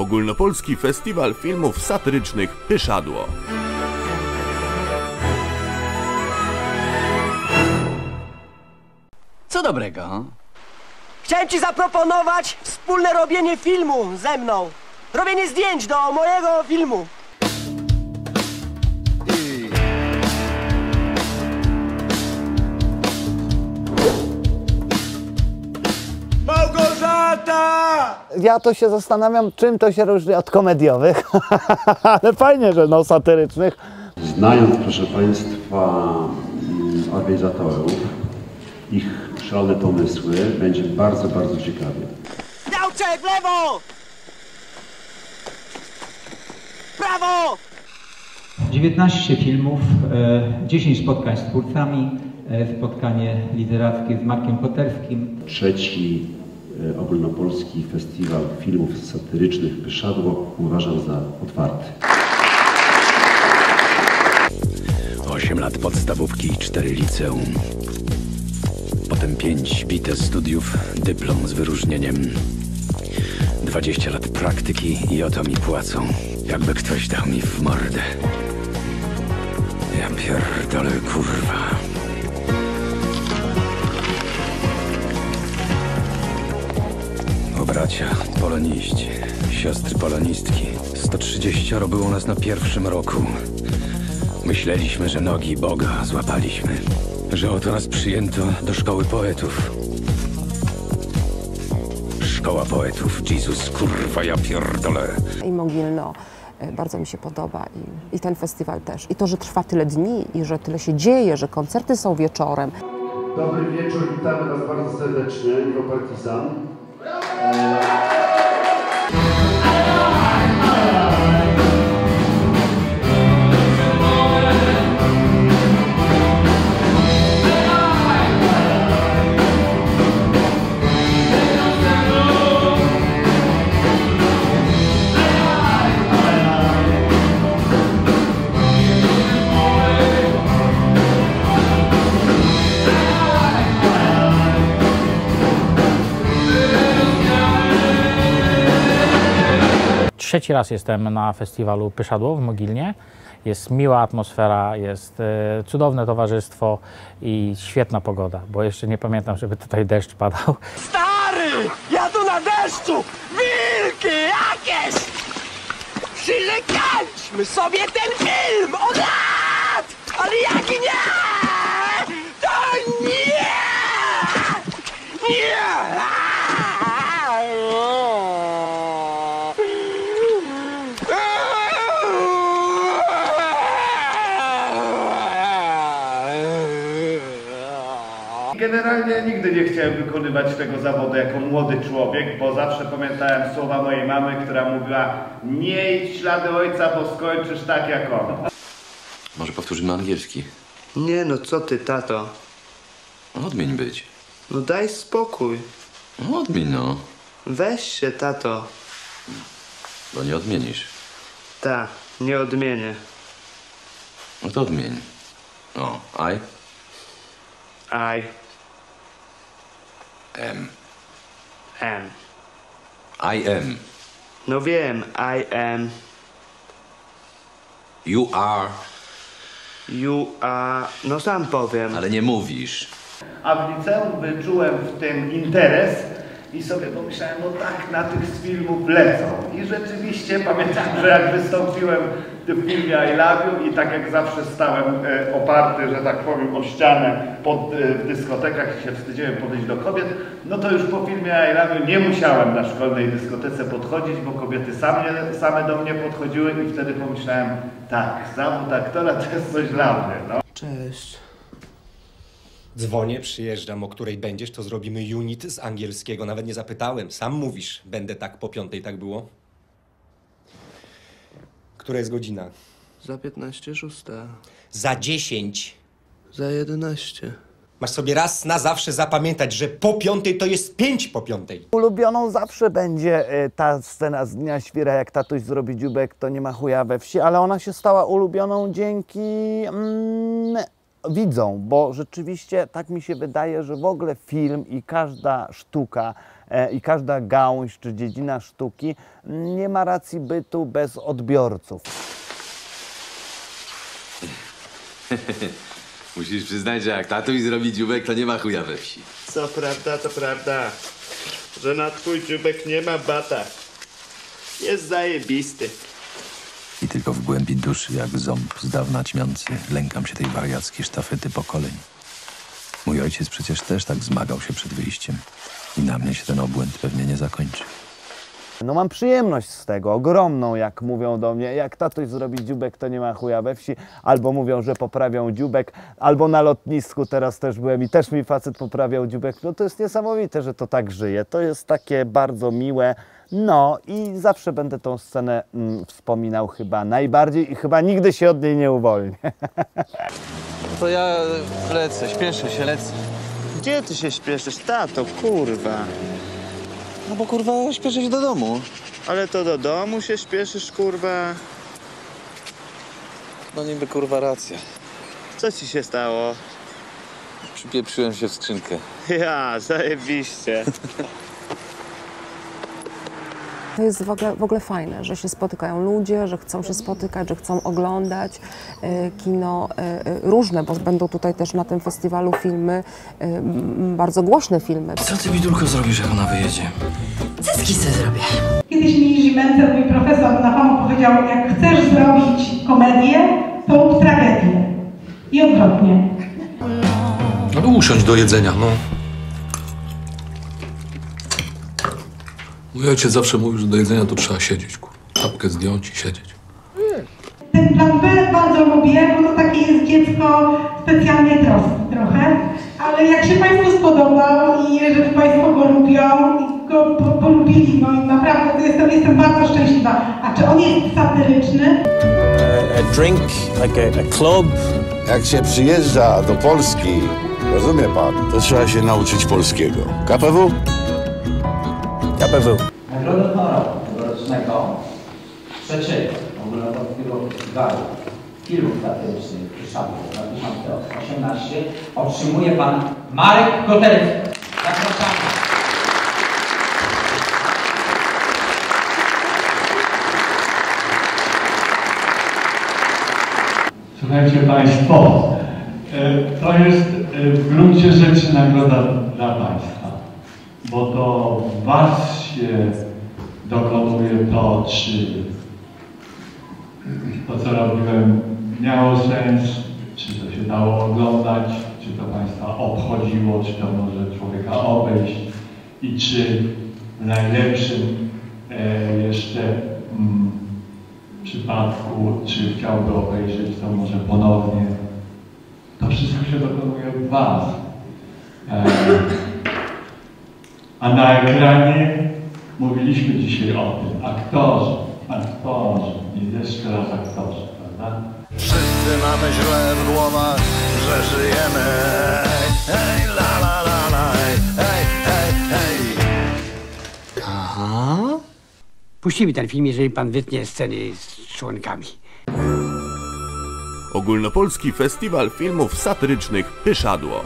Ogólnopolski Festiwal Filmów Satyrycznych Pyszadło. Co dobrego? Chciałem ci zaproponować wspólne robienie filmu ze mną. Robienie zdjęć do mojego filmu. Ja to się zastanawiam, czym to się różni od komediowych, ale fajnie, że no satyrycznych. Znając, proszę Państwa, mm, organizatorów, ich szalone pomysły, będzie bardzo, bardzo ciekawie. Białczek, w lewo! Prawo! 19 filmów, e, 10 spotkań z twórcami, e, spotkanie literackie z Markiem Koterskim, Trzeci e, ogólnopolski festiwal filmów satyrycznych Pyszadło uważam za otwarty. 8 lat podstawówki, 4 liceum. Potem 5 bite studiów, dyplom z wyróżnieniem. 20 lat praktyki i oto mi płacą. Jakby ktoś dał mi w mordę. Ja pierdolę, kurwa. Bracia, poloniści, siostry polonistki. 130 było nas na pierwszym roku. Myśleliśmy, że nogi Boga złapaliśmy. Że oto nas przyjęto do szkoły poetów. Szkoła poetów, Jezus, kurwa, ja pierdolę. i Mogilno e, bardzo mi się podoba i, i ten festiwal też. I to, że trwa tyle dni i że tyle się dzieje, że koncerty są wieczorem. Dobry wieczór, witamy Was bardzo serdecznie, Niko Música Trzeci raz jestem na festiwalu Pyszadło w Mogilnie. Jest miła atmosfera, jest e, cudowne towarzystwo i świetna pogoda, bo jeszcze nie pamiętam, żeby tutaj deszcz padał. Stary! Ja tu na deszczu! Wilki jakieś! Przylekańczmy sobie ten film od lat! Ale jak nie! To nie! Nie! Generalnie nigdy nie chciałem wykonywać tego zawodu jako młody człowiek, bo zawsze pamiętałem słowa mojej mamy, która mówiła nie idź ślady ojca, bo skończysz tak jak on. Może powtórzymy angielski. Nie no, co ty, tato? Odmień być. No daj spokój. No, Odmień, no. Weź się, tato. Bo nie odmienisz. Ta, nie odmienię. No to odmień. O, I I am. am. I am. No wiem, I am. You are. You are... No sam powiem. Ale nie mówisz. A w liceum wyczułem w tym interes i sobie pomyślałem, no tak, na tych z filmów lecą. I rzeczywiście pamiętam, że jak wystąpiłem w filmie I Love You i tak jak zawsze stałem e, oparty, że tak powiem, o ścianę pod, e, w dyskotekach i się wstydziłem podejść do kobiet, no to już po filmie I Love You nie musiałem na szkolnej dyskotece podchodzić, bo kobiety same, same do mnie podchodziły i wtedy pomyślałem, tak, zawód aktora to jest coś dla mnie. No. Cześć. Dzwonię, przyjeżdżam, o której będziesz, to zrobimy unit z angielskiego. Nawet nie zapytałem. Sam mówisz, będę tak po piątej, tak było? Która jest godzina? Za 15 szósta. Za 10. Za 11. Masz sobie raz na zawsze zapamiętać, że po piątej to jest pięć po piątej. Ulubioną zawsze będzie e, ta scena z Dnia Świra, jak tatuś zrobi dziubek, to nie ma chuja we wsi, ale ona się stała ulubioną dzięki mm, widzom, bo rzeczywiście tak mi się wydaje, że w ogóle film i każda sztuka e, i każda gałąź czy dziedzina sztuki nie ma racji bytu bez odbiorców. Musisz przyznać, że jak tatuś zrobi dziubek, to nie ma chuja we wsi. Co prawda, to prawda, że na twój dziubek nie ma bata. Jest zajebisty. Duszy, jak ząb z dawna ćmiący, lękam się tej wariackiej sztafety pokoleń. Mój ojciec przecież też tak zmagał się przed wyjściem. I na mnie się ten obłęd pewnie nie zakończy. No mam przyjemność z tego, ogromną, jak mówią do mnie, jak tatuś zrobi dziubek, to nie ma chuja we wsi, albo mówią, że poprawią dziubek, albo na lotnisku teraz też byłem i też mi facet poprawiał dziubek. No to jest niesamowite, że to tak żyje. To jest takie bardzo miłe. No i zawsze będę tą scenę mm, wspominał chyba najbardziej i chyba nigdy się od niej nie uwolnię. To ja lecę, śpieszę się, lecę. Gdzie ty się śpieszysz, tato, kurwa? No bo kurwa śpieszę się do domu. Ale to do domu się śpieszysz, kurwa? No niby kurwa racja. Co ci się stało? Przypieprzyłem się w skrzynkę. Ja, zajebiście. To jest w ogóle, w ogóle fajne, że się spotykają ludzie, że chcą się spotykać, że chcą oglądać e, kino e, e, różne, bo będą tutaj też na tym festiwalu filmy, bardzo głośne filmy. Co ty mi tylko zrobisz, jak ona wyjedzie? Cycki sobie zrobię. Kiedyś mi Zimencer, mój profesor na FAMU powiedział, jak chcesz zrobić komedię, to rób tragedię. I odwrotnie. No usiądź do jedzenia, no. Mój ojciec zawsze mówił, że do jedzenia to trzeba siedzieć, kur. Czapkę zdjąć i siedzieć. Ten plan B bardzo lubię, bo to takie jest dziecko specjalnej troski trochę. Ale jak się Państwu spodobał i jeżeli Państwo go lubią i go po, polubili, no i naprawdę to jestem, jestem bardzo szczęśliwa. A czy on jest satyryczny? a drink, like a, a club. Jak się przyjeżdża do Polski, rozumie pan, to trzeba się nauczyć polskiego. KPW? KPW. Nagrodę honoru tegorocznego trzeciego ogólnopolskiego festiwalu filmów satyrycznych w Szambu 2018 otrzymuje pan Marek Kotelski. Zapraszamy. Słuchajcie Państwo, e, to jest e, w gruncie rzeczy nagroda dla Państwa, bo to Was się dokonuje to, czy to, co robiłem, miało sens, czy to się dało oglądać, czy to Państwa obchodziło, czy to może człowieka obejść? I czy w najlepszym e, jeszcze mm, przypadku, czy chciałby obejrzeć to może ponownie. To wszystko się dokonuje w Was. E, a na ekranie mówiliśmy dzisiaj o tym. Aktorzy, aktorzy i jeszcze raz aktorzy, prawda? Wszyscy mamy źle w głowach, że żyjemy. Hej, la la la la, hej, hej, hej, hej. Aha. Puścimy ten film, jeżeli pan wytnie sceny z członkami. Ogólnopolski Festiwal Filmów Satyrycznych Pyszadło.